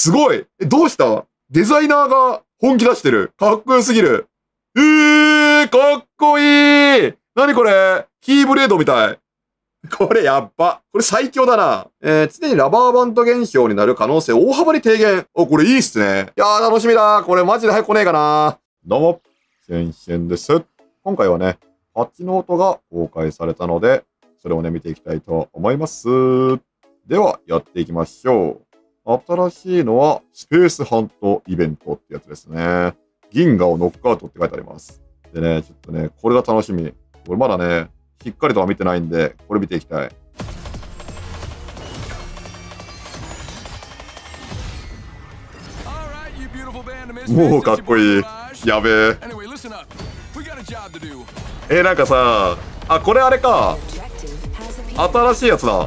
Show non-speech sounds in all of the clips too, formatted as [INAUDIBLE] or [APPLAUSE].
すごいえ、どうした？デザイナーが本気出してる。かっこよすぎる。えー、かっこいい何これ？キーブレードみたい。これやっば。これ最強だな。えー、常にラバーバンド現象になる可能性大幅に低減。お、これいいっすね。いやー楽しみだ。これマジで早く来ねえかな。どうも、シェンシェンです。今回はね、パッチノートが公開されたので、それをね、見ていきたいと思います。では、やっていきましょう。新しいのは、スペースハントイベントってやつですね。銀河をノックアウトって書いてあります。でね、ちょっとね、これが楽しみ。これまだね、しっかりとは見てないんで、これ見ていきたい。もうかっこいい。やべえ。えー、なんかさ、あ、これあれか。新しいやつだ。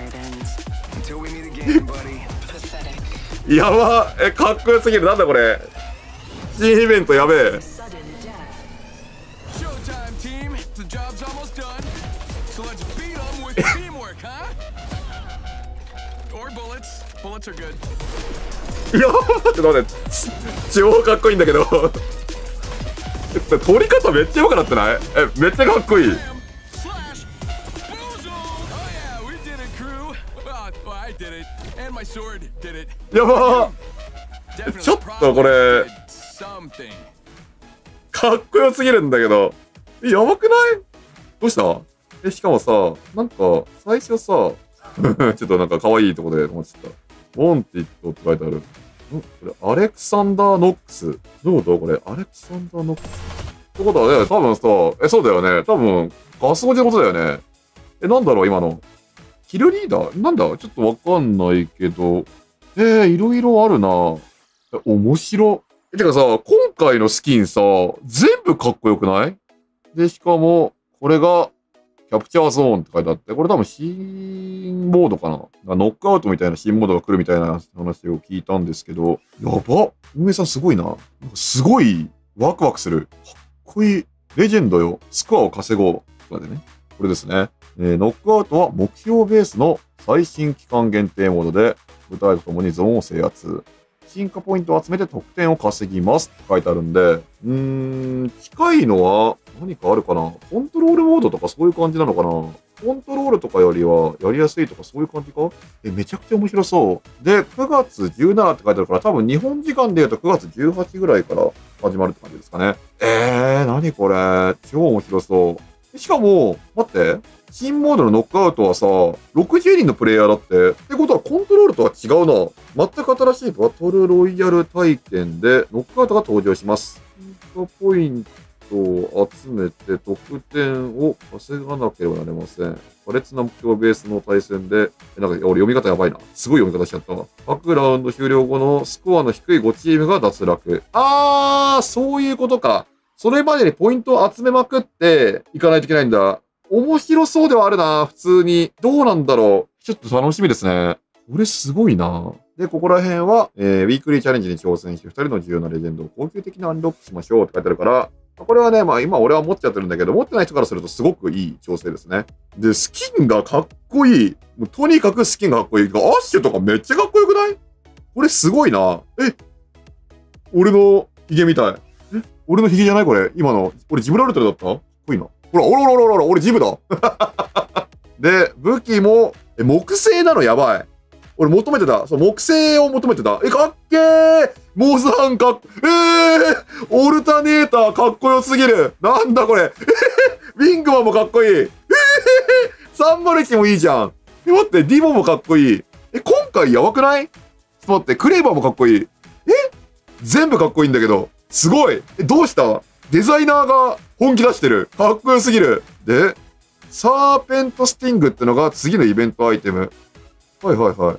[LAUGHS] やば。えかっこよすぎる。なんだこれ。新イベントやべえ。[LAUGHS] いやーちょっと待って。超かっこいいんだけど。[LAUGHS] 取り方めっちゃよくなってない？えめっちゃかっこいい。やばちょっとこれ.かっこよすぎるんだけど。え、やばくないどうしたえ、しかもさ、なんか、最初さ、ちょっとなんか可愛いとこで思っちゃった。モンティットって書いてある。んこれ、アレクサンダー・ノックス。どういうことこれ、アレクサンダー・ノックス。ってことはね、多分さ、え、そうだよね。多分、ガス文字のことだよね。え、なんだろう、今の。キルリーダー？なんだ？ちょっとわかんないけど。えー、いろいろあるな。面白。てかさ、今回のスキンさ、全部かっこよくない？で、しかも、これが、キャプチャーゾーンって書いてあって、これ多分新モードかな？ノックアウトみたいな新モードが来るみたいな話を聞いたんですけど、やば運営さんすごいな。なんかすごいワクワクする。かっこいい。レジェンドよ。スコアを稼ごう。とかでね。これですね。えーノックアウトは目標ベースの最新期間限定モードで、舞台とともにゾーンを制圧。進化ポイントを集めて得点を稼ぎますって書いてあるんで、うーん、近いのは何かあるかな？コントロールモードとかそういう感じなのかな？コントロールとかよりはやりやすいとかそういう感じか？え、めちゃくちゃ面白そう。で、9月17って書いてあるから多分日本時間で言うと9月18ぐらいから始まるって感じですかね。えー、何これ？超面白そう。しかも、待って。新モードのノックアウトはさ、60人のプレイヤーだって。ってことはコントロールとは違うな。全く新しいバトルロイヤル体験でノックアウトが登場します。ヒントポイントを集めて得点を稼がなければなりません。苛烈な目標ベースの対戦で、なんか俺読み方やばいな。すごい読み方しちゃったわ。各ラウンド終了後のスコアの低い5チームが脱落。あー、そういうことか。それまでにポイントを集めまくっていかないといけないんだ。面白そうではあるな、普通に。どうなんだろう。ちょっと楽しみですね。これすごいな。で、ここら辺は、えー、ウィークリーチャレンジに挑戦して、2人の重要なレジェンドを恒久的にアンロックしましょうって書いてあるから、これはね、まあ今俺は持っちゃってるんだけど、持ってない人からするとすごくいい調整ですね。で、スキンがかっこいい。もうとにかくスキンがかっこいい。アッシュとかめっちゃかっこよくない？これすごいな。え俺のヒゲみたい。俺のヒゲじゃないこれ。今の。俺ジブラルトルだった？かっこいいな。ほら、おらおらおらら、俺ジブだ。[LAUGHS] で、武器も、え、木製なの？やばい。俺求めてた。そう、木製を求めてた。え、かっけーモーズハンかっ、えーオルタネーターかっこよすぎる。なんだこれ。ウィングマンもかっこいい。えへへサンバレチもいいじゃん。え、待って、ディボもかっこいい。え、今回やばくない？ちょっと待って、クレーバーもかっこいい。え？全部かっこいいんだけど。すごい。どうした？デザイナーが本気出してる。かっこよすぎる。で、サーペントスティングってのが次のイベントアイテム。はいはいはい。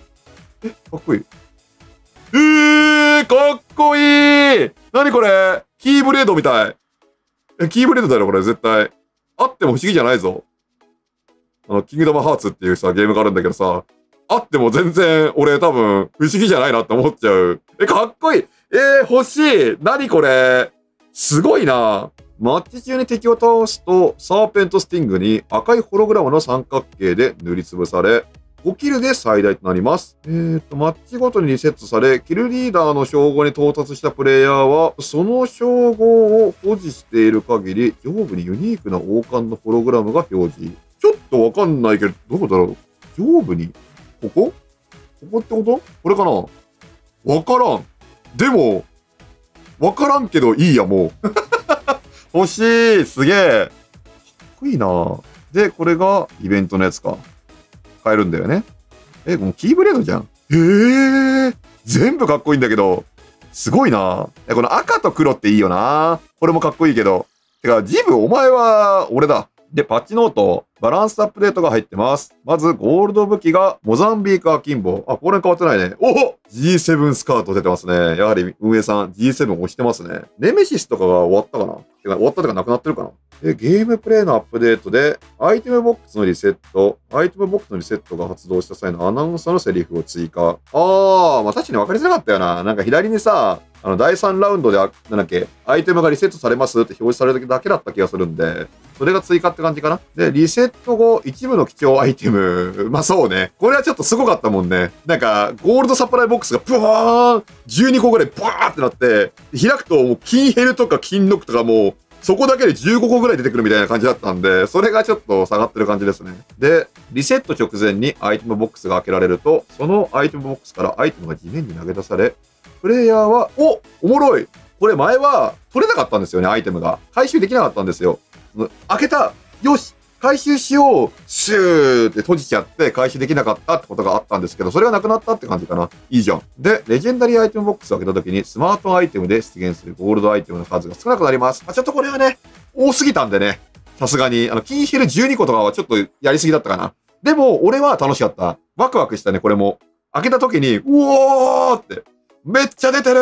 え、かっこいい。えー、かっこいい何これ？キーブレードみたい。え、キーブレードだよ、これ、絶対。あっても不思議じゃないぞ。あの、キングダムハーツっていうさ、ゲームがあるんだけどさ、あっても全然、俺多分、不思議じゃないなって思っちゃう。え、かっこいいえー、欲しい。何これ。すごいな。マッチ中に敵を倒すと、サーペントスティングに赤いホログラムの三角形で塗りつぶされ、5キルで最大となります。えーと、マッチごとにリセットされ、キルリーダーの称号に到達したプレイヤーは、その称号を保持している限り、上部にユニークな王冠のホログラムが表示。ちょっとわかんないけど、どこだろう。上部にここ？ここってこと？これかな？わからん。でも、わからんけどいいや、もう。[LAUGHS] 欲しいすげえかっこいいなで、これがイベントのやつか。買えるんだよね。え、もうキーブレードじゃん。へえ全部かっこいいんだけど、すごいなえこの赤と黒っていいよなこれもかっこいいけど。てか、ジブ、お前は、俺だ。で、パッチノート、バランスアップデートが入ってます。まず、ゴールド武器が、モザンビークアキンボ。あ、これ変わってないね。おお !G7 スカート出てますね。やはり、運営さん、G7 押してますね。ネメシスとかが終わったかな？てか、終わったとかなくなってるかな？で、ゲームプレイのアップデートで、アイテムボックスのリセット、アイテムボックスのリセットが発動した際のアナウンサーのセリフを追加。あー、まあ確かに分かりづらかったよな。なんか左にさ、あの、第3ラウンドで、なんだっけ、アイテムがリセットされますって表示されるだけだった気がするんで、それが追加って感じかな？で、リセット後、一部の貴重アイテム。[LAUGHS] まあそうね。これはちょっとすごかったもんね。なんか、ゴールドサプライボックスがブワーン !12 個ぐらいブワーってなって、開くともう金ヘルとか金ノックとかもう、そこだけで15個ぐらい出てくるみたいな感じだったんで、それがちょっと下がってる感じですね。で、リセット直前にアイテムボックスが開けられると、そのアイテムボックスからアイテムが地面に投げ出され、プレイヤーは、おおもろいこれ前は取れなかったんですよね、アイテムが。回収できなかったんですよ。開けたよし回収しようシューって閉じちゃって回収できなかったってことがあったんですけど、それがなくなったって感じかな。いいじゃん。で、レジェンダリーアイテムボックスを開けた時に、スマートアイテムで出現するゴールドアイテムの数が少なくなります。あ、ちょっとこれはね、多すぎたんでね。さすがに。あの、キンヒル12個とかはちょっとやりすぎだったかな。でも、俺は楽しかった。ワクワクしたね、これも。開けた時に、うおーって、めっちゃ出てる。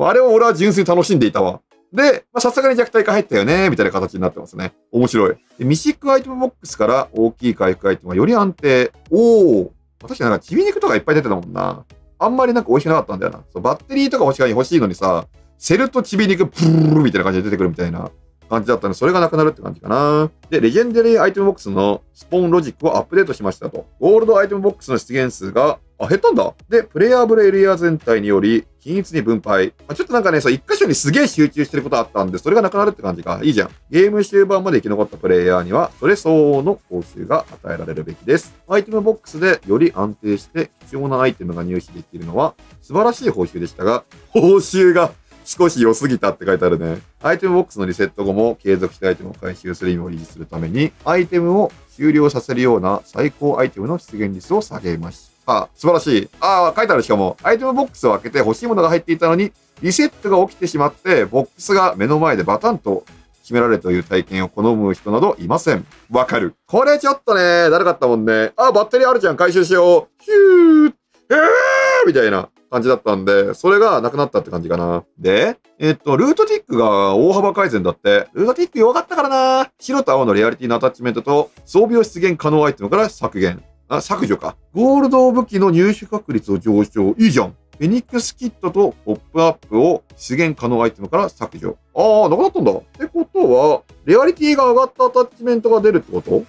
あれを俺は純粋に楽しんでいたわ。で、まさすがに弱体化入ったよね、みたいな形になってますね。面白い。でミシックアイテムボックスから大きい回復アイテムがより安定。おー。確かになんかちび肉とかいっぱい出てたもんな。あんまりなんか美味しくなかったんだよな。そうバッテリーとか欲しい欲しいのにさ、セルとちび肉プールみたいな感じで出てくるみたいな感じだったので、それがなくなるって感じかな。で、レジェンダリーアイテムボックスのスポーンロジックをアップデートしましたと。ゴールドアイテムボックスの出現数が、あ、減ったんだ。で、プレイヤーブルエリア全体により、均一に分配。あちょっとなんかね、そう、一箇所にすげえ集中してることあったんで、それがなくなるって感じか。いいじゃん。ゲーム終盤まで生き残ったプレイヤーには、それ相応の報酬が与えられるべきです。アイテムボックスでより安定して貴重なアイテムが入手できるのは、素晴らしい報酬でしたが、報酬が少し良すぎたって書いてあるね。アイテムボックスのリセット後も継続してアイテムを回収する意味を維持するために、アイテムを終了させるような最高アイテムの出現率を下げました。素晴らしい。ああ、書いてあるしかも、アイテムボックスを開けて欲しいものが入っていたのに、リセットが起きてしまって、ボックスが目の前でバタンと決められるという体験を好む人などいません。わかる。これちょっとね、だるかったもんね。あ、バッテリーあるじゃん、回収しよう。ヒューえーみたいな感じだったんで、それがなくなったって感じかな。で、えっと、ルートティックが大幅改善だって、ルートティック弱かったからな。白と青のレアリティのアタッチメントと装備を出現可能アイテムから削減。あ、削除か。ゴールド武器の入手確率を上昇。いいじゃん。フェニックスキットとポップアップを出現可能アイテムから削除。ああ、なくなったんだ。ってことは、レアリティが上がったアタッチメントが出るってこと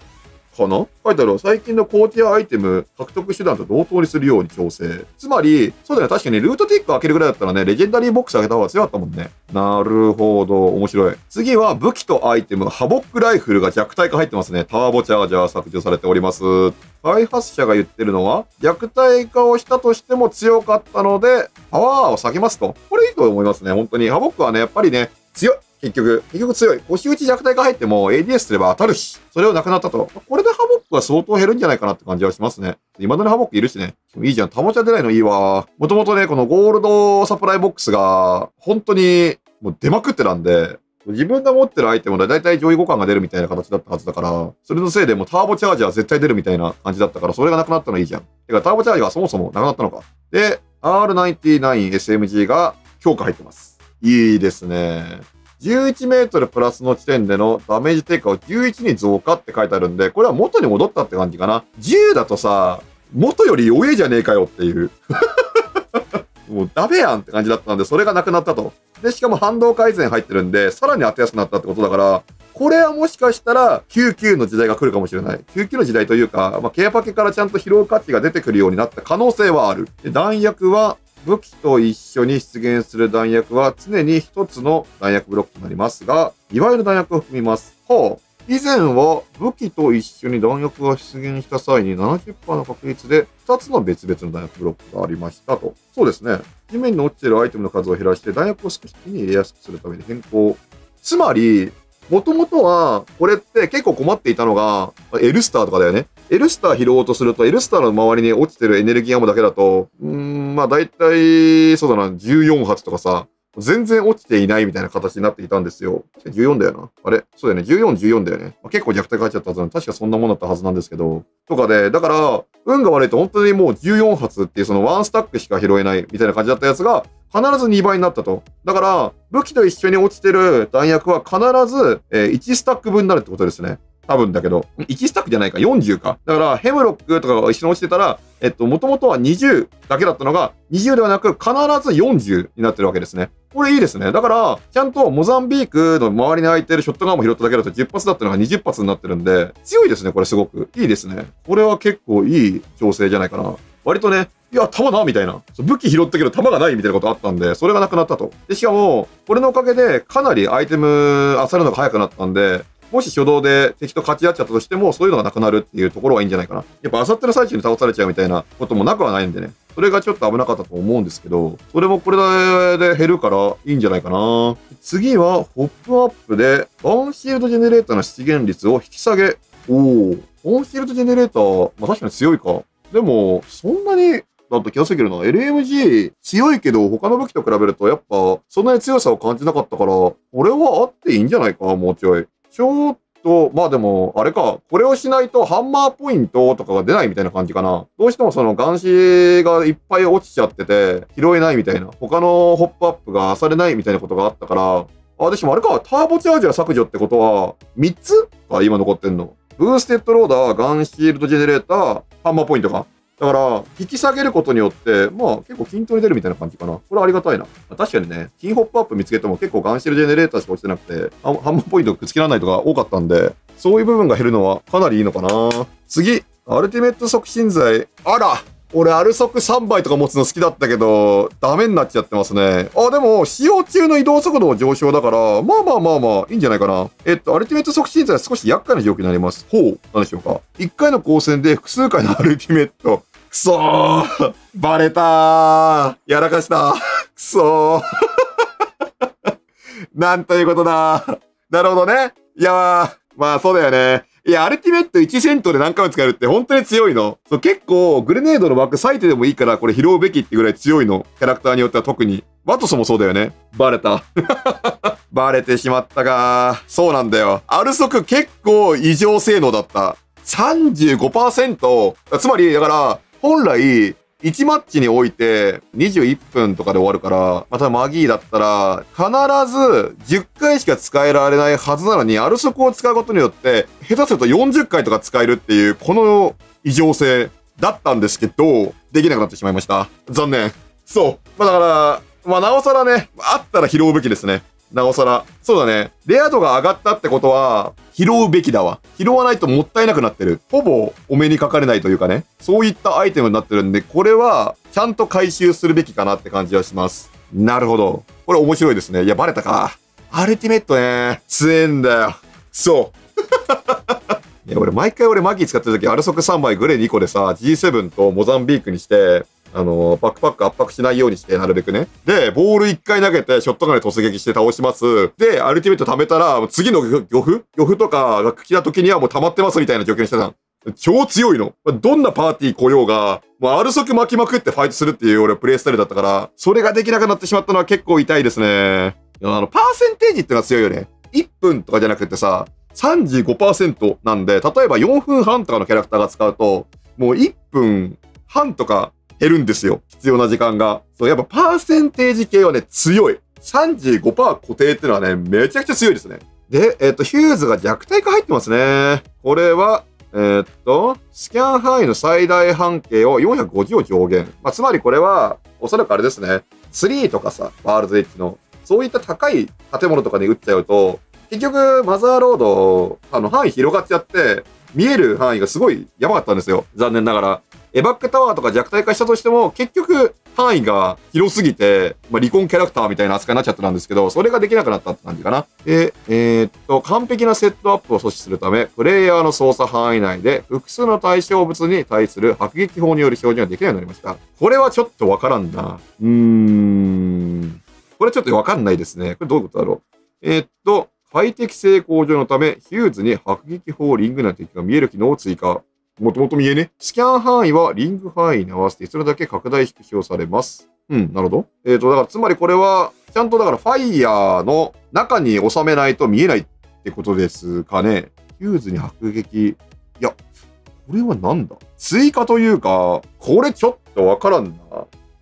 かな？書いてある最近の高ティアアイテム獲得手段と同等にするように調整。つまり、そうだよね。確かにルートティック開けるぐらいだったらね、レジェンダリーボックス開けた方が強かったもんね。なるほど。面白い。次は武器とアイテム、ハボックライフルが弱体化入ってますね。ターボチャージャー削除されております。開発者が言ってるのは、弱体化をしたとしても強かったので、パワーを下げますと。これいいと思いますね。本当に。ハボックはね、やっぱりね、強い。結局、結局強い。腰打ち弱体が入っても ADS すれば当たるし、それをなくなったと。これでハボックは相当減るんじゃないかなって感じはしますね。今のハボックいるしね。いいじゃん。タモチャ出ないのいいわ。もともとね、このゴールドサプライボックスが、本当に、もう出まくってたんで、自分が持ってるアイテムで大体上位互換が出るみたいな形だったはずだから、それのせいでもうターボチャージは絶対出るみたいな感じだったから、それがなくなったのいいじゃん。てか、ターボチャージはそもそもなくなったのか。で、R99SMG が強化入ってます。いいですね。11メートルプラスの地点でのダメージ低下を11に増加って書いてあるんで、これは元に戻ったって感じかな。10だとさ、元より弱えじゃねえかよっていう。[LAUGHS] もうダメやんって感じだったんで、それがなくなったと。で、しかも反動改善入ってるんで、さらに当てやすくなったってことだから、これはもしかしたら、99の時代が来るかもしれない。99の時代というか、まあ、ケアパケからちゃんと疲労価値が出てくるようになった可能性はある。で弾薬は、武器と一緒に出現する弾薬は常に一つの弾薬ブロックとなりますが、いわゆる弾薬を含みます。ほう。以前は武器と一緒に弾薬が出現した際に70%の確率で2つの別々の弾薬ブロックがありましたと。そうですね。地面に落ちているアイテムの数を減らして弾薬を少し手に入れやすくするために変更。つまり、もともとは、これって結構困っていたのが、エルスターとかだよね。エルスター拾おうとすると、エルスターの周りに落ちてるエネルギーアームだけだと、うーん、まあ大体、そうだな、14発とかさ、全然落ちていないみたいな形になっていたんですよ。14だよな。あれ？そうだよね。14、14だよね。まあ結構弱体書いちゃったはずなの確かそんなもんだったはずなんですけど。とかで、だから、運が悪いと本当にもう14発っていうそのワンスタックしか拾えないみたいな感じだったやつが、必ず2倍になったと。だから、武器と一緒に落ちてる弾薬は必ず、え1スタック分になるってことですね。多分だけど。1スタックじゃないか、40か。だから、ヘムロックとかが一緒に落ちてたら、えっと、もともとは20だけだったのが、20ではなく、必ず40になってるわけですね。これいいですね。だから、ちゃんとモザンビークの周りに空いてるショットガンを拾っただけだと10発だったのが20発になってるんで、強いですね、これすごく。いいですね。これは結構いい調整じゃないかな。割とね、いや、弾なみたいな。武器拾ったけど弾がないみたいなことあったんで、それがなくなったと。で、しかも、これのおかげで、かなりアイテム漁るのが早くなったんで、もし初動で敵と勝ち合っちゃったとしても、そういうのがなくなるっていうところはいいんじゃないかな。やっぱ漁ってる最中に倒されちゃうみたいなこともなくはないんでね。それがちょっと危なかったと思うんですけど、それもこれで減るからいいんじゃないかな。次は、ホップアップで、バーンシールドジェネレーターの出現率を引き下げ。おお。バーンシールドジェネレーター、まあ確かに強いか。でも、そんなに、だった気がするけどな。LMG 強いけど、他の武器と比べると、やっぱ、そんなに強さを感じなかったから、これはあっていいんじゃないかもうちょい。ちょっと、まあでも、あれか、これをしないとハンマーポイントとかが出ないみたいな感じかな。どうしてもその眼視がいっぱい落ちちゃってて、拾えないみたいな。他のホップアップがされないみたいなことがあったから、あ、でもあれか、ターボチャージャー削除ってことは、3つか、今残ってんの。ブーステッドローダー、ガンシールドジェネレーター、ハンマーポイントか。だから、引き下げることによって、まあ結構均等に出るみたいな感じかな。これありがたいな。確かにね、キンホップアップ見つけても結構ガンシールジェネレーターしか落ちてなくて、ハンマーポイントくっつけられないとか多かったんで、そういう部分が減るのはかなりいいのかな。次、アルティメット促進剤。あら俺、アル速3倍とか持つの好きだったけど、ダメになっちゃってますね。あ、でも、使用中の移動速度も上昇だから、まあまあまあまあ、いいんじゃないかな。えっと、アルティメット促進剤は少し厄介な状況になります。ほう、なんでしょうか。1回の光線で複数回のアルティメット。くそーバレたーやらかしたくそー [LAUGHS] なんということだなるほどね。いやー、まあそうだよね。いや、アルティメット1セントで何回も使えるって本当に強いの。そう結構、グレネードの枠割いてでもいいから、これ拾うべきってぐらい強いの。キャラクターによっては特に。ワトソもそうだよね。バレた。[LAUGHS] バレてしまったか。そうなんだよ。アルソク結構異常性能だった。35%? つまり、だから、本来、1マッチにおいて21分とかで終わるから、またマギーだったら、必ず10回しか使えられないはずなのに、アルソクを使うことによって、下手すると40回とか使えるっていう、この異常性だったんですけど、できなくなってしまいました。残念。そう。まあだから、まあなおさらね、あったら拾うべきですね。なおさら。そうだね。レア度が上がったってことは、拾うべきだわ。拾わないともったいなくなってる。ほぼお目にかかれないというかね。そういったアイテムになってるんで、これは、ちゃんと回収するべきかなって感じはします。なるほど。これ面白いですね。いや、バレたか。アルティメットね。強えんだよ。そう。[LAUGHS] いや、俺、毎回俺マギー使ってる時、アルソク3枚、グレー2個でさ、G7 とモザンビークにして、あのバックパック圧迫しないようにして、なるべくね。で、ボール1回投げて、ショットガンで突撃して倒します。で、アルティメット貯めたら、次の漁夫漁夫とかが来た時にはもう溜まってますみたいな状況にしてた。超強いの。どんなパーティー来ようが、もうアルソク巻きまくってファイトするっていう俺プレイスタイルだったから、それができなくなってしまったのは結構痛いですね。あの、パーセンテージってのは強いよね。1分とかじゃなくてさ、35%なんで、例えば4分半とかのキャラクターが使うと、もう1分半とか減るんですよ。必要な時間が。そう、やっぱパーセンテージ系はね、強い。35%固定っていうのはね、めちゃくちゃ強いですね。で、えっ、と、ヒューズが弱体化入ってますね。これは、えっと、スキャン範囲の最大半径を450を上限。まあ、つまりこれは、おそらくあれですね。3とかさ、ワールドエッジの、そういった高い建物とかに撃っちゃうと、結局、マザーロード、あの、範囲広がっちゃって、見える範囲がすごいやばかったんですよ。残念ながら。エバックタワーとか弱体化したとしても、結局、範囲が広すぎて、まあ、離婚キャラクターみたいな扱いになっちゃったんですけど、それができなくなったって感じかな。で、えーっと、完璧なセットアップを阻止するため、プレイヤーの操作範囲内で、複数の対象物に対する迫撃砲による表示ができないようになりました。これはちょっとわからんな。うーん。これちょっとわかんないですね。これどういうことだろう。えーっと、快適性向上のため、ヒューズに迫撃砲リングな敵が見える機能を追加。もともと見えね？スキャン範囲はリング範囲に合わせてそれだけ拡大縮小されます。うん、なるほど。えっ、と、だからつまりこれは、ちゃんとだからファイヤーの中に収めないと見えないってことですかね。ヒューズに迫撃。いや、これはなんだ？追加というか、これちょっとわからんな。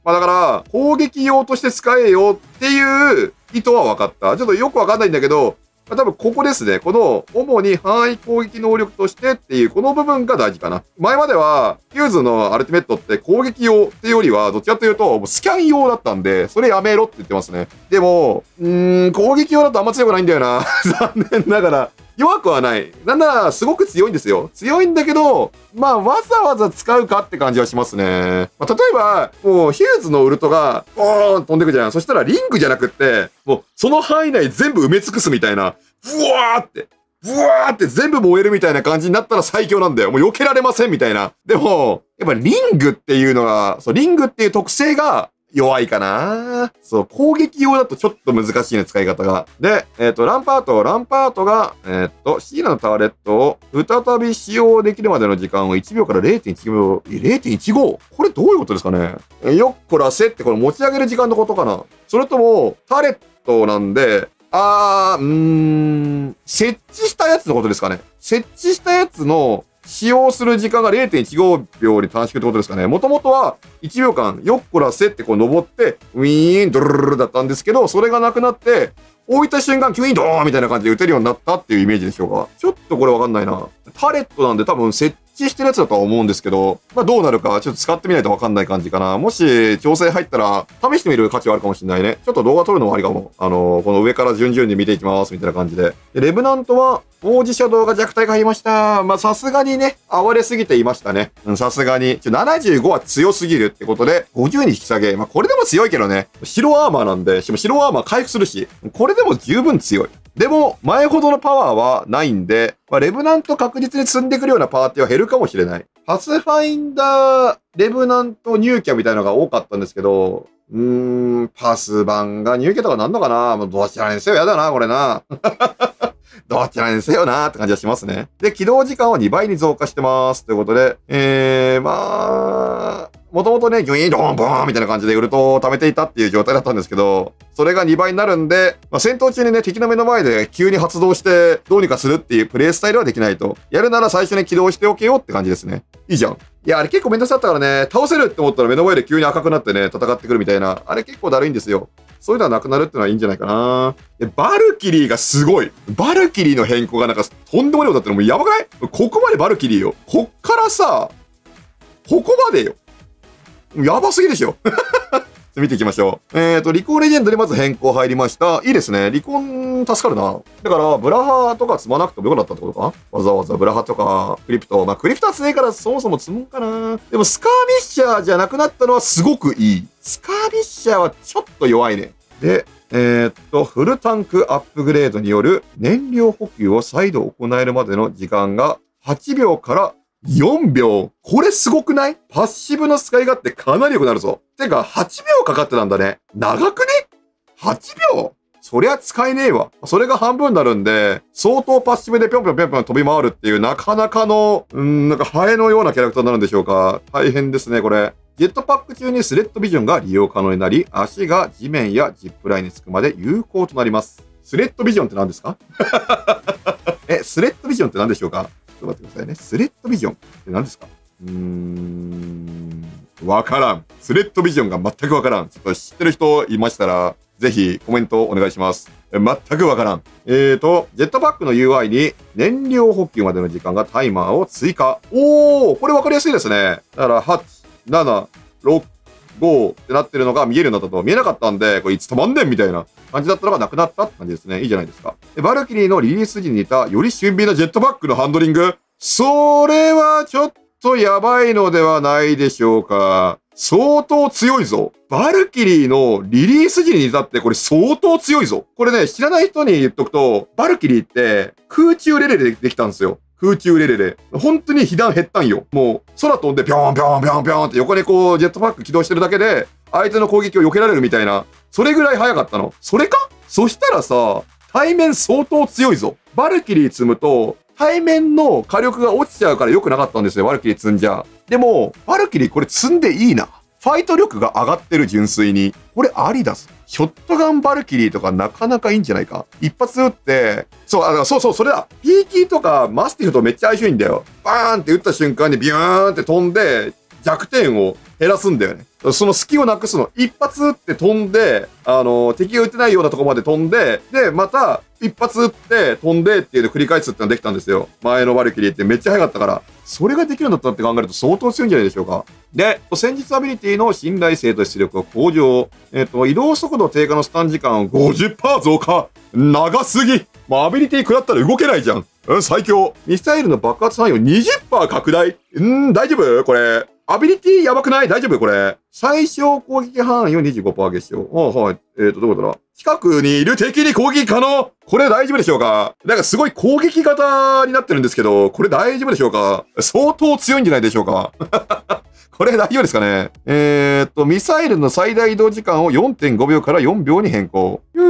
まあだから、攻撃用として使えよっていう意図は分かった。ちょっとよくわかんないんだけど、まあ多分ここですね。この、主に範囲攻撃能力としてっていう、この部分が大事かな。前までは、ヒューズのアルティメットって攻撃用っていうよりは、どっちかというと、スキャン用だったんで、それやめろって言ってますね。でも、うーん、攻撃用だとあんま強くないんだよな。[LAUGHS] 残念ながら。弱くはない。なんなら、すごく強いんですよ。強いんだけど、まあ、わざわざ使うかって感じはしますね。まあ、例えば、もう、ヒューズのウルトが、ボーン飛んでくじゃん。そしたら、リングじゃなくって、もう、その範囲内全部埋め尽くすみたいな、ブワーって、ブワーって全部燃えるみたいな感じになったら最強なんだよ。もう避けられませんみたいな。でも、やっぱリングっていうのが、そう、リングっていう特性が弱いかな。そう、攻撃用だとちょっと難しいね、使い方が。で、えっ、と、ランパート、ランパートが、えっ、と、シーラのターレットを再び使用できるまでの時間を1秒から0.1秒、え 0.15? これどういうことですかね？よっこらせってこれ持ち上げる時間のことかなそれとも、ターレットなんで、あー、うーん、設置したやつのことですかね。設置したやつの使用する時間が0.15秒に短縮ってことですかね。もともとは1秒間、よっこらせってこう登って、ウィーン、ドルルルルだったんですけど、それがなくなって、置いた瞬間、キュイーンドーンみたいな感じで打てるようになったっていうイメージでしょうか。ちょっとこれわかんないな。タレットなんで多分設置してるやつだとは思うんですけど、まあどうなるかちょっと使ってみないとわかんない感じかな。もし調整入ったら試してみる価値はあるかもしれないね。ちょっと動画撮るのもありかも。あのこの上から順々に見ていきますみたいな感じで。でレブナントは、王子シャドウが弱体が入りました。まあさすがにね、哀れすぎていましたね。うんさすがに。ちょ75は強すぎるってことで、50に引き下げ。まあこれでも強いけどね。白アーマーなんで、しかも白アーマー回復するし、これでも十分強い。でも、前ほどのパワーはないんで、まあ、レブナント確実に積んでくるようなパーティーは減るかもしれない。パスファインダー、レブナント入居みたいなのが多かったんですけど、うーん、パス版が入居とかなんのかな？もうどちらにせよやだな、これな。[LAUGHS] どちらにせよなって感じはしますね。で、起動時間は2倍に増加してます。ということで、えー、まあ、もともとね、ギュイーン、ドーン、ボーンみたいな感じでウルトを貯めていたっていう状態だったんですけど、それが2倍になるんで、まあ、戦闘中にね、敵の目の前で急に発動してどうにかするっていうプレイスタイルはできないと。やるなら最初に起動しておけよって感じですね。いいじゃん。いや、あれ結構めんどくさかったからね、倒せるって思ったら目の前で急に赤くなってね、戦ってくるみたいな。あれ結構だるいんですよ。そういうのはなくなるってのはいいんじゃないかな。で、バルキリーがすごい。バルキリーの変更がなんかとんでもないことだったのもうやばくない？ここまでバルキリーよ。こっからさ、ここまでよ。やばすぎでしょ。[LAUGHS] 見ていきましょう。えっ、ー、と、リコンレジェンドでまず変更入りました。いいですね。リコーン助かるな。だから、ブラハとか積まなくてもよかったってことか？わざわざブラハとか、クリプト。まあ、クリプトは強いからそもそも積むんかな。でも、スカーミッシャーじゃなくなったのはすごくいい。スカーミッシャーはちょっと弱いね。で、えー、っと、フルタンクアップグレードによる燃料補給を再度行えるまでの時間が8秒から4秒。これすごくない？パッシブの使い勝手かなり良くなるぞ。てか、8秒かかってたんだね。長くね ?8 秒？そりゃ使えねえわ。それが半分になるんで、相当パッシブでぴょんぴょんぴょんぴょん飛び回るっていう、なかなかの、うん、なんかハエのようなキャラクターになるんでしょうか。大変ですね、これ。ジェットパック中にスレッドビジョンが利用可能になり、足が地面やジップラインにつくまで有効となります。スレッドビジョンって何ですか？[LAUGHS] え、スレッドビジョンって何でしょうか？ょっと待ってくださいね。スレッドビジョンって何ですか？うーん、わからん。スレッドビジョンが全くわからん。ちょっと知ってる人いましたら、ぜひコメントお願いします。全くわからん。えーと、ジェットパックの UI に燃料補給までの時間がタイマーを追加。おー、これわかりやすいですね。だから、8、7、6、5ってなってるのが見えるようになったと見えなかったんで、これいつ止まんねんみたいな感じだったのがなくなったって感じですね。いいじゃないですか。でバルキリーのリリース時に似たより俊敏なジェットパックのハンドリング。それはちょっとやばいのではないでしょうか。相当強いぞ。バルキリーのリリース時に似たってこれ相当強いぞ。これね、知らない人に言っとくと、バルキリーって空中レレでできたんですよ。空中レレレ。本当に被弾減ったんよ。もう空飛んでビョーンビョーンビョーンビョーンって横にこうジェットパック起動してるだけで相手の攻撃を避けられるみたいな。それぐらい速かったの。それか？そしたらさ、対面相当強いぞ。バルキリー積むと、対面の火力が落ちちゃうから良くなかったんですよ、バルキリー積んじゃ。でも、バルキリーこれ積んでいいな。ファイト力が上がってる純粋に。これありだぞ。ショットガンバルキリーとかなかなかいいんじゃないか一発撃って、そう、あのそうそう、それだ。ピーキーとかマスティフとめっちゃ相性いいんだよ。バーンって撃った瞬間にビューンって飛んで、弱点を減らすんだよね。その隙をなくすの。一発撃って飛んで、あの、敵が撃てないようなとこまで飛んで、で、また、一発撃って飛んでっていうのを繰り返すってのができたんですよ。前のバルキリーってめっちゃ速かったから。それができるんだったって考えると相当強いんじゃないでしょうか。で、戦術アビリティの信頼性と出力が向上。えっ、と、移動速度低下のスタン時間を50%増加。長すぎ。もうアビリティ食らったら動けないじゃん。うん、最強。ミサイルの爆発範囲を20%拡大。んー、大丈夫？これ。アビリティやばくない？大丈夫？これ。最小攻撃範囲を25%減少。あはい。えっ、ー、と、どこだ？ろう近くにいる敵に攻撃可能これ大丈夫でしょうか？なんかすごい攻撃型になってるんですけど、これ大丈夫でしょうか？相当強いんじゃないでしょうか？[LAUGHS] これ大丈夫ですかね？えー、っと、ミサイルの最大移動時間を4.5秒から4秒に変更。う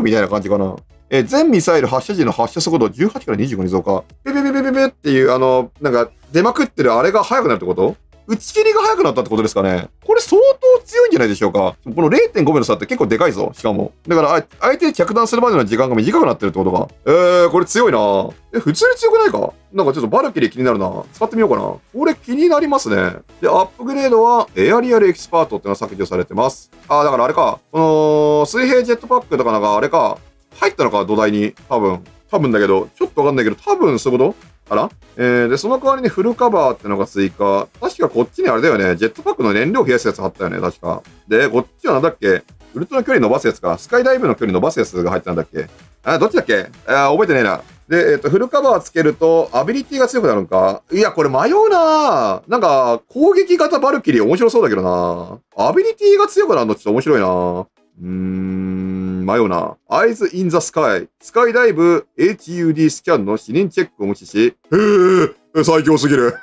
ーみたいな感じかな。えー全ミサイル発射時の発射速度18から25に増加。ペペペペペペっていう、あの、なんか、出まくってるあれが速くなるってこと？打ち切りが速くなったってことですかねこれ相当強いんじゃないでしょうかこの0.5秒の差って結構でかいぞ、しかも。だから、相手に着弾するまでの時間が短くなってるってことか。えー、これ強いなえ、普通に強くないか？なんかちょっとバルキリー気になるな使ってみようかな。これ気になりますね。で、アップグレードは、エアリアルエキスパートってのが削除されてます。あー、だからあれか。この、水平ジェットパックとかなんかあれか。入ったのか、土台に。多分。多分だけど、ちょっとわかんないけど、多分そういうこと？かなえー、で、その代わりにフルカバーってのが追加。確かこっちにあれだよね。ジェットパックの燃料増やすやつあったよね、確か。で、こっちはなんだっけ？ウルトラ距離伸ばすやつか。スカイダイブの距離伸ばすやつが入ったんだっけ？あ、どっちだっけ？あ、覚えてねえな。で、えっ、と、フルカバーつけると、アビリティが強くなるんか？いや、これ迷うななんか、攻撃型バルキリー面白そうだけどなアビリティが強くなるのちょっと面白いなうーん、迷うな。アイズ・イン・ザ・スカイ。スカイダイブ HUD スキャンの視認チェックを無視し、へー、最強すぎる。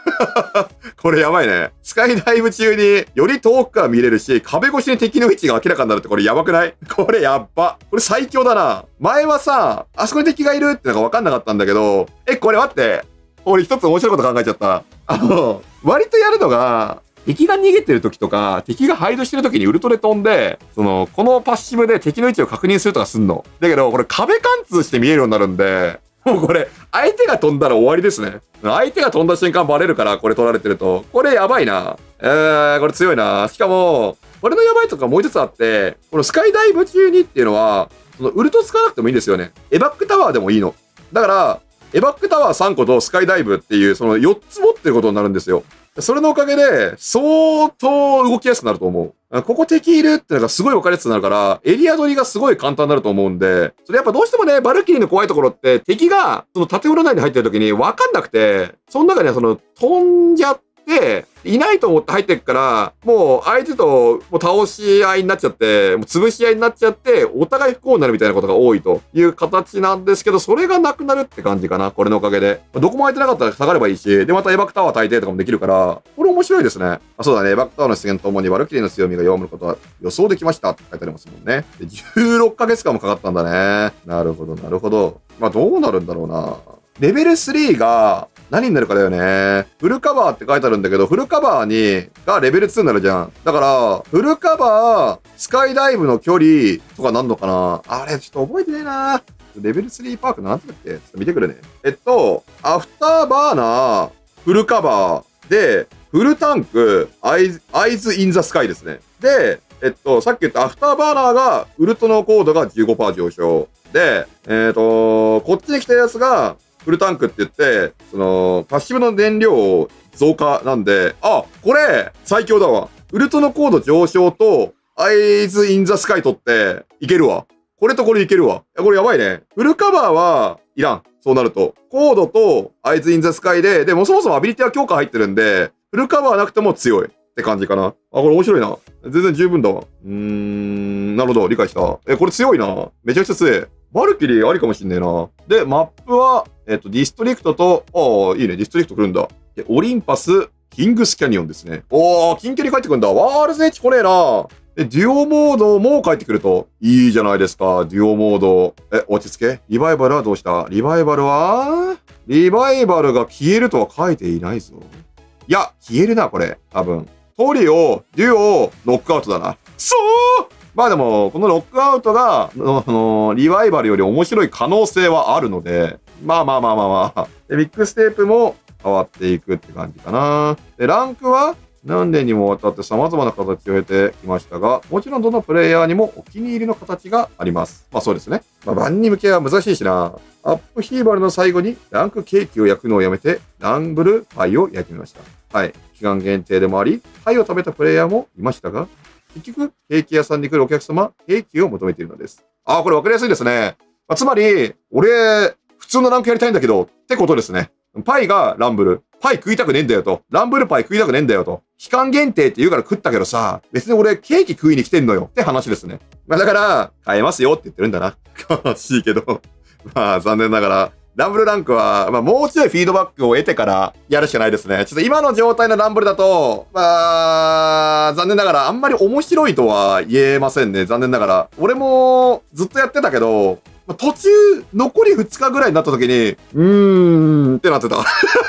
[LAUGHS] これやばいね。スカイダイブ中により遠くから見れるし、壁越しに敵の位置が明らかになるってこれやばくない？[LAUGHS] これやっば。これ最強だな。前はさ、あそこに敵がいるってのが分かんなかったんだけど、え、これ待って。俺一つ面白いこと考えちゃった。あの、割とやるのが、敵が逃げてる時とか、敵がハイドしてる時にウルトレ飛んで、その、このパッシブで敵の位置を確認するとかすんの。だけど、これ壁貫通して見えるようになるんで、もうこれ、相手が飛んだら終わりですね。相手が飛んだ瞬間バレるから、これ取られてると。これやばいな。えー、これ強いな。しかも、これのやばいとかもう一つあって、このスカイダイブ中にっていうのは、そのウルト使わなくてもいいんですよね。エバックタワーでもいいの。だから、エバックタワー3個とスカイダイブっていう、その4つ持ってることになるんですよ。それのおかげで、相当動きやすくなると思う。ここ敵いるってのがすごい分かりやすくなるから、エリア取りがすごい簡単になると思うんで、それやっぱどうしてもね、バルキリーの怖いところって、敵がその建物内に入ってる時に分かんなくて、その中にはその飛んじゃって、でいないと思って入ってくから、もう相手ともう倒し合いになっちゃって、もう潰し合いになっちゃって、お互い不幸になるみたいなことが多いという形なんですけど、それがなくなるって感じかな、これのおかげで。どこも空いてなかったら下がればいいし、で、またエバクタワー大抵とかもできるから、これ面白いですね。あそうだね、エバクタワーの出現とともにバルキリーの強みが弱まることは予想できましたって書いてありますもんね。16ヶ月間もかかったんだね。なるほど、なるほど。まあどうなるんだろうな。レベル3が何になるかだよね。フルカバーって書いてあるんだけど、フルカバーに、がレベル2になるじゃん。だから、フルカバー、スカイダイブの距離とかなんのかなあれ、ちょっと覚えてねえな。レベル3パークなんてだっけ？ちょっと見てくるね。えっと、アフターバーナー、フルカバーで、フルタンク、アイズ、アイズインザスカイですね。で、えっと、さっき言ったアフターバーナーが、ウルトのコードが15%上昇。で、えっ、と、こっちに来たやつが、フルタンクって言って、その、パッシブの燃料を増加なんで、あ、これ、最強だわ。ウルトのコード上昇と、アイズインザスカイ取って、いけるわ。これとこれいけるわ。いやこれやばいね。フルカバーはいらん。そうなると。コードとアイズインザスカイで、でもそもそもアビリティは強化入ってるんで、フルカバーなくても強いって感じかな。あ、これ面白いな。全然十分だわ。うーん、なるほど。理解した。え、これ強いな。めちゃくちゃ強い。バルキリーありかもしんねえな。で、マップは、えっと、ディストリクトと、ああ、いいね。ディストリクト来るんだ。で、オリンパス、キングスキャニオンですね。おー、キンキャリ帰ってくるんだ。ワールズエッジ来ねえな。で、デュオモードも帰ってくると。いいじゃないですか、デュオモード。え、落ち着けリバイバルはどうした？リバイバルは？リバイバルが消えるとは書いていないぞ。いや、消えるな、これ。多分。トリオ、デュオ、ノックアウトだな。そうまあでも、このロックアウトが、あの、リバイバルより面白い可能性はあるので、まあまあまあまあまあ。で、ビッグステープも変わっていくって感じかな。で、ランクは何年にもわたって様々な形を経てきましたが、もちろんどのプレイヤーにもお気に入りの形があります。まあそうですね。まあ、万に向けは難しいしな。アップヒーバルの最後にランクケーキを焼くのをやめて、ランブルパイを焼いてみました。はい。期間限定でもあり、パイを食べたプレイヤーもいましたが、結局、ケーキ屋さんに来るお客様、ケーキを求めているのです。ああ、これ分かりやすいですね。まあ、つまり、俺、普通のランクやりたいんだけど、ってことですね。パイがランブル。パイ食いたくねえんだよと。ランブルパイ食いたくねえんだよと。期間限定って言うから食ったけどさ、別に俺ケーキ食いに来てんのよって話ですね。まあだから、買えますよって言ってるんだな。[LAUGHS] 悲しいけど。まあ残念ながら、ランブルランクは、まあもうちょいフィードバックを得てからやるしかないですね。ちょっと今の状態のランブルだと、まあ、残念ながらあんまり面白いとは言えませんね。残念ながら。俺もずっとやってたけど、ま途中、残り2日ぐらいになった時に、うーんってなってた。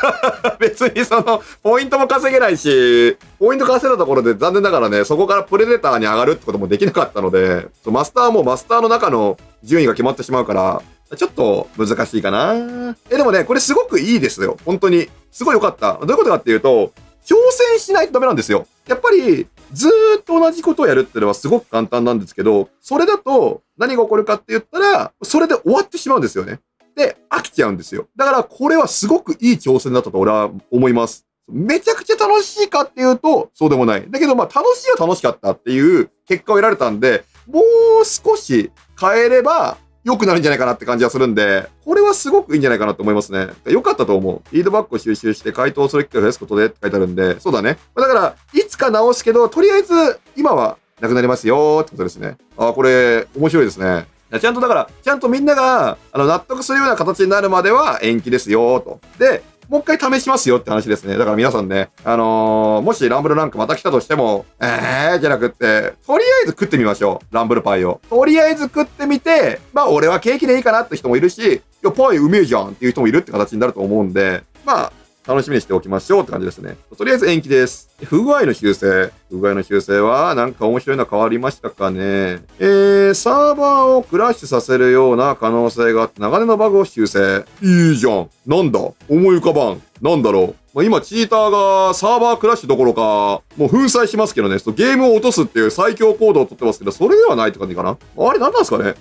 [LAUGHS] 別にその、ポイントも稼げないし、ポイント稼いだところで残念ながらね、そこからプレデターに上がるってこともできなかったので、マスターもマスターの中の順位が決まってしまうから、ちょっと難しいかな。え、でもね、これすごくいいですよ。本当に。すごい良かった。どういうことかっていうと、挑戦しないとダメなんですよ。やっぱり、ずーっと同じことをやるっていうのはすごく簡単なんですけど、それだと何が起こるかって言ったら、それで終わってしまうんですよね。で、飽きちゃうんですよ。だからこれはすごくいい挑戦だったと俺は思います。めちゃくちゃ楽しいかっていうと、そうでもない。だけどまあ楽しいは楽しかったっていう結果を得られたんで、もう少し変えれば良くなるんじゃないかなって感じがするんで、これはすごくいいんじゃないかなと思いますね。良かったと思う。フィードバックを収集して回答する機会を増やすことでって書いてあるんで、そうだね。だから、いつか直すけど、とりあえず今はなくなりますよってことですね。ああこれ、面白いですね。ちゃんとだから、ちゃんとみんながあの納得するような形になるまでは延期ですよと。で、もう一回試しますよって話ですね。だから皆さんね、あのーもしランブルランクまた来たとしても、えーじゃなくって、とりあえず食ってみましょう。ランブルパイを。とりあえず食ってみて、まあ俺はケーキでいいかなって人もいるし、いや、パイうめえじゃんっていう人もいるって形になると思うんで、まあ、楽しみにしておきましょうって感じですね。とりあえず延期です。不具合の修正。不具合の修正はなんか面白いの変わりましたかね。えー、サーバーをクラッシュさせるような可能性があって長年のバグを修正。いいじゃん。なんだ？思い浮かばん。なんだろう？まあ、今、チーターがサーバークラッシュどころか、もう粉砕しますけどね、そうゲームを落とすっていう最強行動をとってますけど、それではないって感じかな。あれ何なんですかね？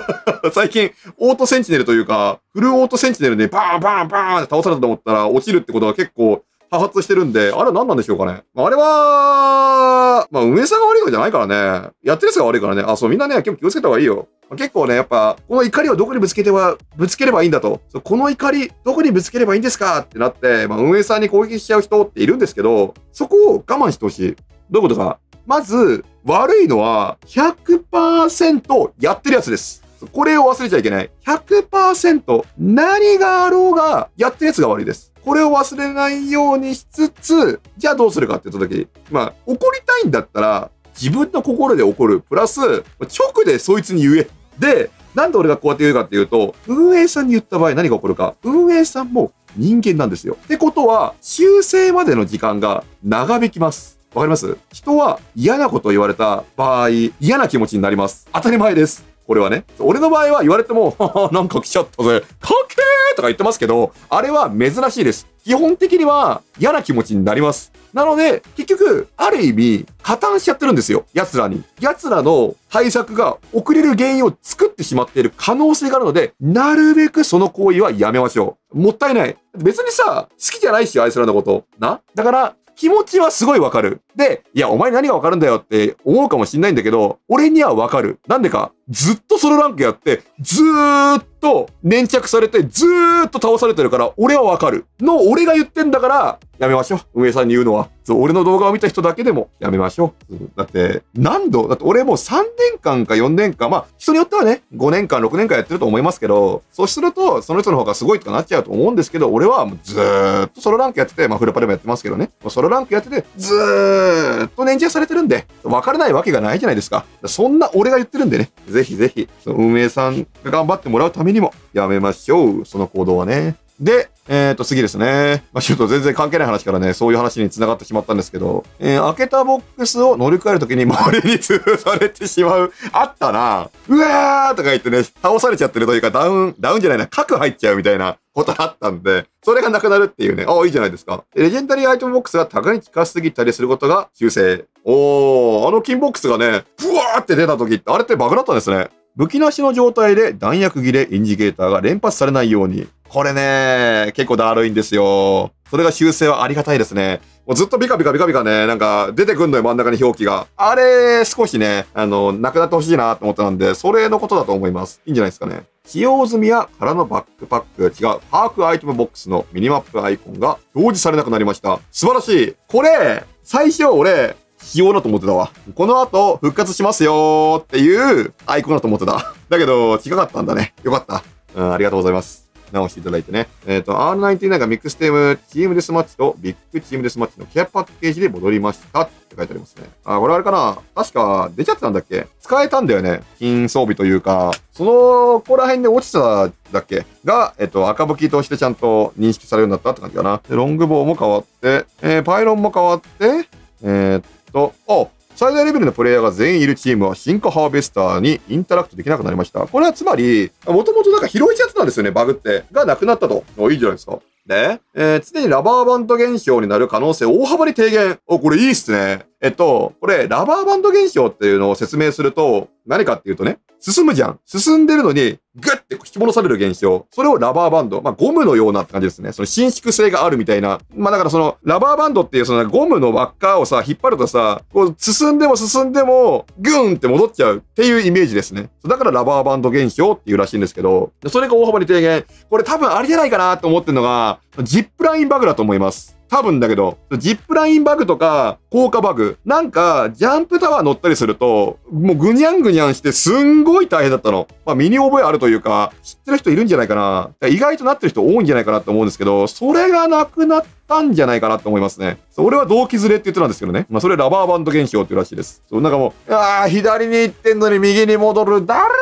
[LAUGHS] 最近、オートセンチネルというか、フルオートセンチネルでバーンバーンバーンって倒されたと思ったら落ちるってことが結構多発してるんで、あれは何なんでしょうかね。あれは、まあ運営さんが悪いわけじゃないからね。やってる人が悪いからね。あ、そうみんなね、結構気をつけた方がいいよ。結構ね、やっぱ、この怒りをどこにぶつけては、ぶつければいいんだと。この怒り、どこにぶつければいいんですか？ってなって、まあ運営さんに攻撃しちゃう人っているんですけど、そこを我慢してほしい。どういうことか。まず、悪いのは100%やってるやつです。これを忘れちゃいけない。100%何があろうがやってるやつが悪いです。これを忘れないようにしつつ、じゃあどうするかって言った時、まあ、怒りたいんだったら、自分の心で怒る。プラス、直でそいつに言え。で、なんで俺がこうやって言うかっていうと、運営さんに言った場合何が起こるか。運営さんも人間なんですよ。ってことは、修正までの時間が長引きます。わかります？人は嫌なことを言われた場合、嫌な気持ちになります。当たり前です。これはね。俺の場合は言われても、[LAUGHS] なんか来ちゃったぜ。かけーとか言ってますけど、あれは珍しいです。基本的には嫌な気持ちになります。なので、結局、ある意味、加担しちゃってるんですよ。奴らに。奴らの対策が遅れる原因を作ってしまっている可能性があるので、なるべくその行為はやめましょう。もったいない。別にさ、好きじゃないし、あいつらのこと。な？だから、気持ちはすごいわかる。で、いや、お前何がわかるんだよって思うかもしんないんだけど、俺にはわかる。なんでか、ずっとソロランクやって、ずーっと粘着されて、ずーっと倒されてるから、俺はわかる。の、俺が言ってんだから、やめましょう。運営さんに言うのは。そう、俺の動画を見た人だけでもやめましょう。だって、何度？だって俺もう3年間か4年間、まあ、人によってはね、5年間、6年間やってると思いますけど、そうすると、その人の方がすごいとかなっちゃうと思うんですけど、俺はもうずーっとソロランクやってて、まあ、フルパでもやってますけどね、ソロランクやってて、ずーっと粘着されてるんで、分からないわけがないじゃないですか。そんな俺が言ってるんでね、ぜひぜひ、その運営さんが頑張ってもらうためにも、やめましょう。その行動はね。で、えっ、と、次ですね。まあ、ちょっと全然関係ない話からね、そういう話に繋がってしまったんですけど、えー開けたボックスを乗り換えるときに周りに通されてしまう。あったな。うわーとか言ってね、倒されちゃってるというか、ダウン、ダウンじゃないな、核入っちゃうみたいなことあったんで、それがなくなるっていうね。ああ、いいじゃないですか。レジェンダリーアイテムボックスが高に近すぎたりすることが修正。おー、あの金ボックスがね、ブワーって出た時って、あれってバグだったんですね。武器なしの状態で弾薬切れインジケーターが連発されないように。これね、結構だるいんですよ。それが修正はありがたいですね。もうずっとビカビカビカビカね、なんか出てくんのよ、真ん中に表記が。あれ、少しね、あの、なくなってほしいなと思ってたんで、それのことだと思います。いいんじゃないですかね。使用済みや空のバックパック、違う、パークアイテムボックスのミニマップアイコンが表示されなくなりました。素晴らしい。これ、最初俺、仕様だと思ってたわ。この後、復活しますよーっていうアイコンだと思ってた。だけど、違かったんだね。よかった。うん、ありがとうございます。直していただいてね。えっ、と、R99 がミックステーム、チームデスマッチとビッグチームデスマッチのケアパッケージで戻りましたって書いてありますね。あ、これあれかな確か出ちゃってたんだっけ？使えたんだよね。金装備というか、その、ここら辺で落ちただっけ？が、えっ、と、赤武器としてちゃんと認識されるようになったって感じかな。で、ロングボウも変わって、えーパイロンも変わって、えーっと、あ、最大レベルのプレイヤーが全員いるチームは進化ハーベスターにインタラクトできなくなりました。これはつまり、もともとなんか拾えちゃってたんですよね、バグって。がなくなったと。いいじゃないですか。で、えー常にラバーバンド現象になる可能性を大幅に低減。お、これいいっすね。えっと、これ、ラバーバンド現象っていうのを説明すると、何かっていうとね、進むじゃん。進んでるのに、グッて引き戻される現象。それをラバーバンド。まあ、ゴムのようなって感じですね。その伸縮性があるみたいな。まあ、だからその、ラバーバンドっていうそのゴムの輪っかをさ、引っ張るとさ、こう、進んでも進んでも、グーンって戻っちゃうっていうイメージですね。だからラバーバンド現象っていうらしいんですけど、それが大幅に低減。これ多分あれじゃないかなと思ってるのが、ジップラインバグだと思います。多分だけど、ジップラインバグとか、効果バグ。なんか、ジャンプタワー乗ったりすると、もうぐにゃんぐにゃんして、すんごい大変だったの。まあ、身に覚えあるというか、知ってる人いるんじゃないかな。意外となってる人多いんじゃないかなと思うんですけど、それがなくなったんじゃないかなと思いますね。そう俺は動機ずれって言ってたんですけどね。まあ、それラバーバンド現象っていうらしいです。そう、なんかもう、ああ、左に行ってんのに右に戻る、だる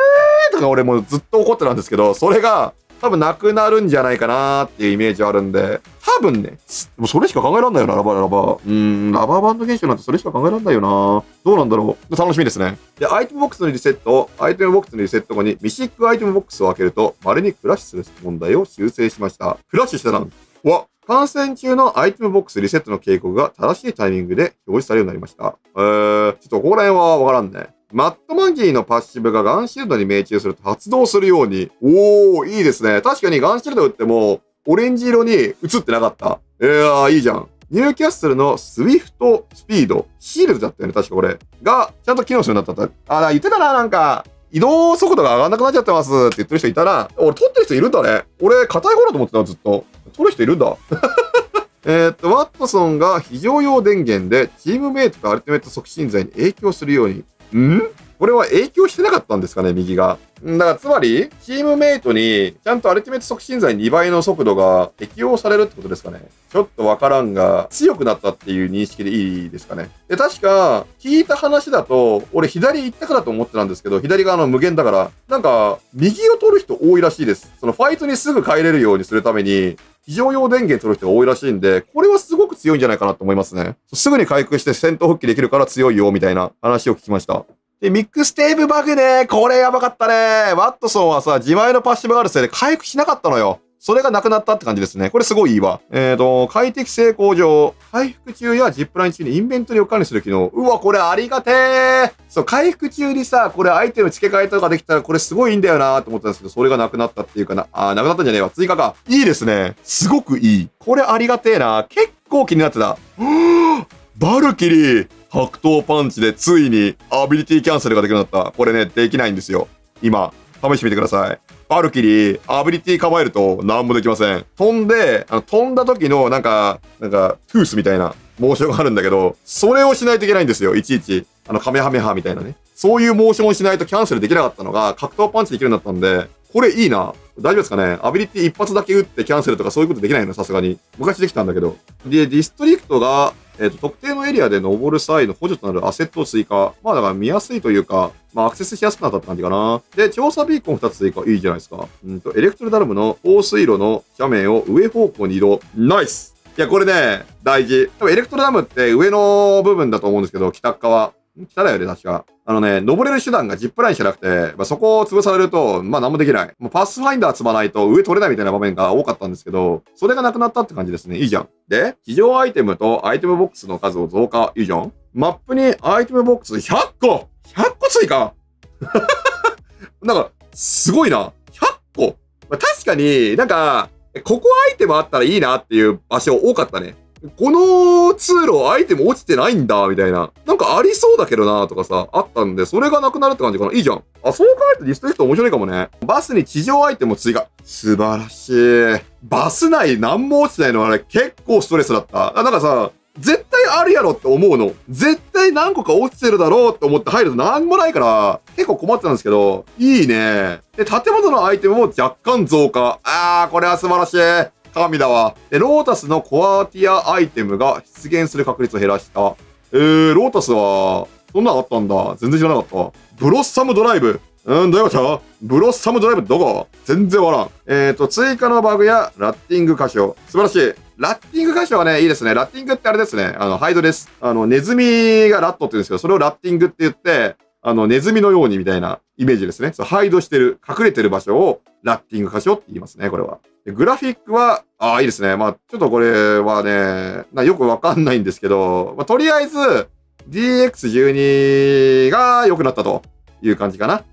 ーとか俺もずっと怒ってたんですけど、それが、多分なくなるんじゃないかなっていうイメージあるんで、多分ね、もうそれしか考えらんないよな、ラバーラバー。うーん、ラバーバンド現象なんてそれしか考えらんないよな。どうなんだろう。楽しみですね。で、アイテムボックスのリセットを、アイテムボックスのリセット後にミシックアイテムボックスを開けると、稀にクラッシュする問題を修正しました。クラッシュしたな。うわ、観戦中のアイテムボックスリセットの警告が正しいタイミングで表示されるようになりました。えー、ちょっとここら辺はわからんね。マットマンギーのパッシブがガンシールドに命中すると発動するように。おー、いいですね。確かにガンシールド打っても、オレンジ色に映ってなかった。いやー、いいじゃん。ニューキャッスルのスウィフトスピード、シールドだったよね、確かこれ。が、ちゃんと機能するようになったって。あ、言ってたな、なんか。移動速度が上がんなくなっちゃってますって言ってる人いたら、俺撮ってる人いるんだね。俺、硬い方だと思ってたずっと。撮る人いるんだ。[LAUGHS] えっと、ワットソンが非常用電源でチームメイトとアルティメット促進剤に影響するように。ん？これは影響してなかったんですかね、右が。んだからつまり、チームメイトに、ちゃんとアルティメット促進剤2倍の速度が適用されるってことですかね。ちょっとわからんが、強くなったっていう認識でいいですかね。で、確か、聞いた話だと、俺左行ったからと思ってたんですけど、左側の無限だから、なんか、右を取る人多いらしいです。そのファイトにすぐ帰れるようにするために、非常用電源取る人が多いらしいんで、これはすごく強いんじゃないかなと思いますね。すぐに回復して戦闘復帰できるから強いよ、みたいな話を聞きました。で、ミックステーブバグね、これやばかったね。ワットソンはさ、自前のパッシブがあるせいで回復しなかったのよ。それがなくなったって感じですね。これすごいいいわ。えーと、快適性向上。回復中やジップライン中にインベントリを管理する機能。うわ、これありがてーそう、回復中にさ、これアイテム付け替えとかできたらこれすごいいいんだよなーって思ったんですけど、それがなくなったっていうかな。あ、なくなったんじゃねえわ。追加か。いいですね。すごくいい。これありがてえな。結構気になってた。[GASPS] バルキリー白桃パンチでついにアビリティキャンセルができるようになった。これね、できないんですよ。今、試してみてください。バルキリー、アビリティ構えると何もできません。飛んで、あの飛んだ時のなんか、なんか、トゥースみたいなモーションがあるんだけど、それをしないといけないんですよ、いちいち。あの、カメハメハみたいなね。そういうモーションをしないとキャンセルできなかったのが、格闘パンチできるようになったんで、これいいな。大丈夫ですかね？アビリティ一発だけ打ってキャンセルとかそういうことできないの？さすがに。昔できたんだけど。で、ディストリクトが、えっ、と、特定のエリアで登る際の補助となるアセットを追加。まあだから見やすいというか、まあアクセスしやすくなったって感じかな。で、調査ビーコン2つ追加。いいじゃないですか。うんと、エレクトロダムの放水路の斜面を上方向に移動。ナイスいや、これね、大事。多分エレクトロダムって上の部分だと思うんですけど、北側。北だよね、確か。あのね、登れる手段がジップラインじゃなくて、まあ、そこを潰されると、まあ何もできない。もうパスファインダー積まないと上取れないみたいな場面が多かったんですけど、それがなくなったって感じですね。いいじゃん。で、地上アイテムとアイテムボックスの数を増加。いいじゃん。マップにアイテムボックス100個 !100 個追加 [LAUGHS] なんか、すごいな。100個、まあ、確かになんか、ここアイテムあったらいいなっていう場所多かったね。この通路アイテム落ちてないんだ、みたいな。なんかありそうだけどな、とかさ、あったんで、それがなくなるって感じかな。いいじゃん。あ、そう考えるとディストリクト面白いかもね。バスに地上アイテムを追加。素晴らしい。バス内何も落ちてないのはあれ結構ストレスだった。あ、なんかさ、絶対あるやろって思うの。絶対何個か落ちてるだろうって思って入ると何もないから、結構困ってたんですけど、いいね。で、建物のアイテムも若干増加。あー、これは素晴らしい。神だわ。で、ロータスのコアティアアイテムが出現する確率を減らした。えー、ロータスは、そんなのあったんだ。全然知らなかった。ブロッサムドライブ。うん、どういうこと？ブロッサムドライブどこ？全然わからん。えーと、追加のバグやラッティング箇所。素晴らしい。ラッティング箇所はね、いいですね。ラッティングってあれですね。あの、ハイドです。あの、ネズミがラットって言うんですけど、それをラッティングって言って、あの、ネズミのようにみたいなイメージですね。そう、ハイドしてる、隠れてる場所をラッティング箇所って言いますね、これは。グラフィックは、ああ、いいですね。まあ、ちょっとこれはね、なよくわかんないんですけど、まあ、とりあえず、DX12 が良くなったという感じかな。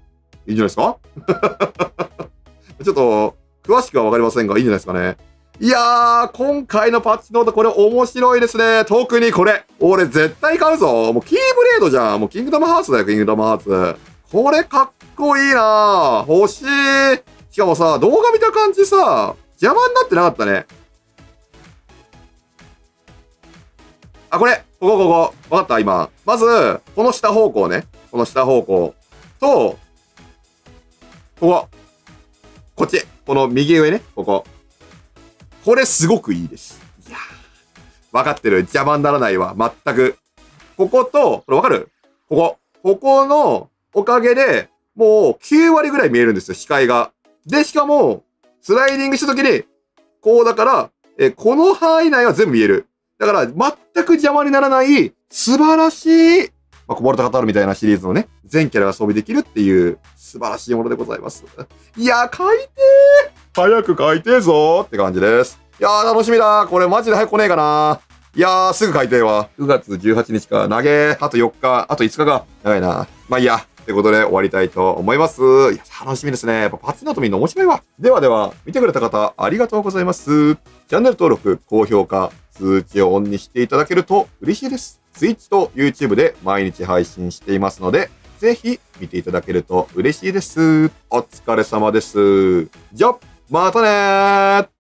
いいんじゃないですか？[LAUGHS] ちょっと、詳しくはわかりませんが、いいんじゃないですかね。いやー、今回のパッチノートこれ面白いですね。特にこれ。俺絶対買うぞ。もうキーブレードじゃん。もうキングダムハーツだよ、キングダムハーツ。これかっこいいな欲しい。しかもさ、動画見た感じさ、邪魔になってなかったね。あ、これ、ここ、ここ。わかった今。まず、この下方向ね。この下方向。と、ここ。こっち。この右上ね。ここ。これすごくいいです。いやーわかってる。邪魔にならないわ。全く。ここと、これわかる？ここ。ここのおかげで、もう9割ぐらい見えるんですよ、視界が。で、しかも、スライディングした時に、こうだから、え、この範囲内は全部見える。だから、全く邪魔にならない、素晴らしい、まあ、コバルトカタールみたいなシリーズのね、全キャラが装備できるっていう、素晴らしいものでございます。いやー、買いてー早く買いてーぞって感じです。いやー、楽しみだこれマジで早く来ねえかないやー、すぐ買いてーわ。9月18日か、投げあと4日、あと5日か。長いな。まあいいや。ってことで終わりたいと思います。いや、楽しみですね。やっぱパッチノート見るの面白いわ。ではでは、見てくれた方、ありがとうございます。チャンネル登録、高評価、通知をオンにしていただけると嬉しいです。Twitch と YouTube で毎日配信していますので、ぜひ見ていただけると嬉しいです。お疲れ様です。じゃ、またねー